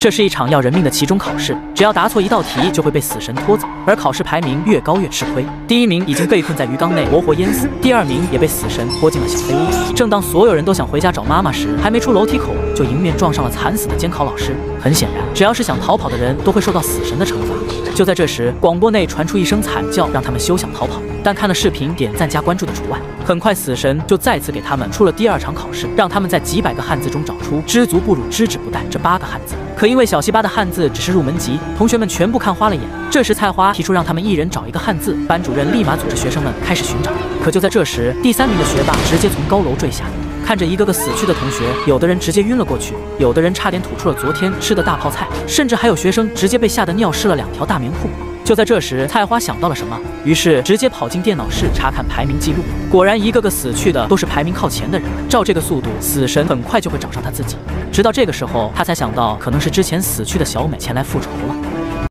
这是一场要人命的期中考试，只要答错一道题就会被死神拖走，而考试排名越高越吃亏。第一名已经被困在鱼缸内，活活淹死；第二名也被死神拖进了小黑屋。正当所有人都想回家找妈妈时，还没出楼梯口，就迎面撞上了惨死的监考老师。很显然，只要是想逃跑的人，都会受到死神的惩罚。就在这时，广播内传出一声惨叫，让他们休想逃跑。但看了视频、点赞加关注的除外。很快，死神就再次给他们出了第二场考试，让他们在几百个汉字中找出“知足不辱，知止不殆”这八个汉字。可因为小西巴的汉字只是入门级，同学们全部看花了眼。这时菜花提出让他们一人找一个汉字，班主任立马组织学生们开始寻找。可就在这时，第三名的学霸直接从高楼坠下，看着一个个死去的同学，有的人直接晕了过去，有的人差点吐出了昨天吃的大泡菜，甚至还有学生直接被吓得尿湿了两条大棉裤。就在这时，菜花想到了什么，于是直接跑进电脑室查看排名记录。果然，一个个死去的都是排名靠前的人。照这个速度，死神很快就会找上他自己。直到这个时候，他才想到，可能是之前死去的小美前来复仇了。